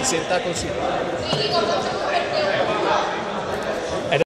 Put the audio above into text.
se sienta con su